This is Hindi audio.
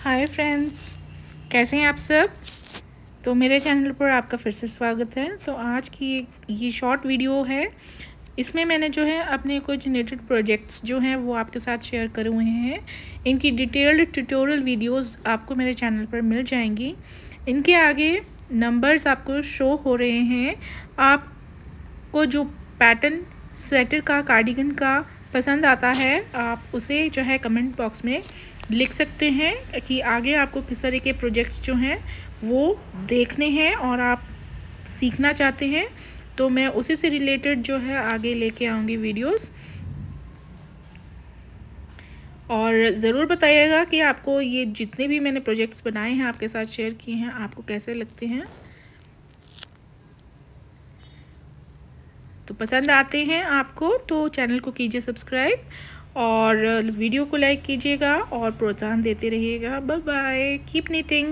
हाय फ्रेंड्स कैसे हैं आप सब? तो मेरे चैनल पर आपका फिर से स्वागत है। तो आज की ये शॉर्ट वीडियो है। इसमें मैंने जो है अपने कुछ रिलेटेड प्रोजेक्ट्स जो हैं वो आपके साथ शेयर करे हुए हैं। इनकी डिटेल्ड ट्यूटोरियल वीडियोस आपको मेरे चैनल पर मिल जाएँगी। इनके आगे नंबर्स आपको शो हो रहे हैं। आपको जो पैटर्न स्वेटर का कार्डिगन का पसंद आता है, आप उसे जो है कमेंट बॉक्स में लिख सकते हैं कि आगे आपको किस तरह के प्रोजेक्ट्स जो हैं वो देखने हैं और आप सीखना चाहते हैं तो मैं उसी से रिलेटेड जो है आगे लेके आऊँगी वीडियोस और ज़रूर बताइएगा कि आपको ये जितने भी मैंने प्रोजेक्ट्स बनाए हैं, आपके साथ शेयर किए हैं, आपको कैसे लगते हैं। तो पसंद आते हैं आपको तो चैनल को कीजिए सब्सक्राइब और वीडियो को लाइक कीजिएगा और प्रोत्साहन देते रहिएगा। Bye bye keep knitting